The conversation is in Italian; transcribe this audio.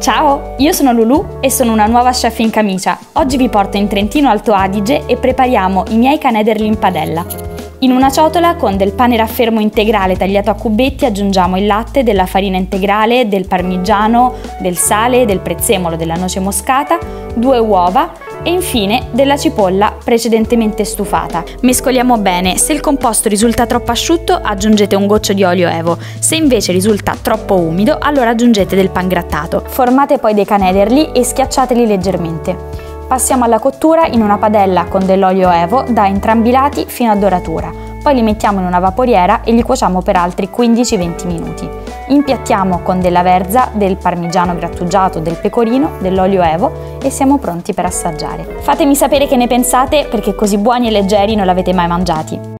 Ciao, io sono Lulu e sono una nuova chef in camicia. Oggi vi porto in Trentino Alto Adige e prepariamo i miei canederli in padella. In una ciotola con del pane raffermo integrale tagliato a cubetti aggiungiamo il latte, della farina integrale, del parmigiano, del sale, del prezzemolo, della noce moscata, due uova e infine della cipolla precedentemente stufata. Mescoliamo bene, se il composto risulta troppo asciutto aggiungete un goccio di olio evo, se invece risulta troppo umido allora aggiungete del pangrattato. Formate poi dei canederli e schiacciateli leggermente. Passiamo alla cottura in una padella con dell'olio evo da entrambi i lati fino a doratura. Poi li mettiamo in una vaporiera e li cuociamo per altri 15-20 minuti. Impiattiamo con della verza, del parmigiano grattugiato, del pecorino, dell'olio evo e siamo pronti per assaggiare. Fatemi sapere che ne pensate perché così buoni e leggeri non l'avete mai mangiati.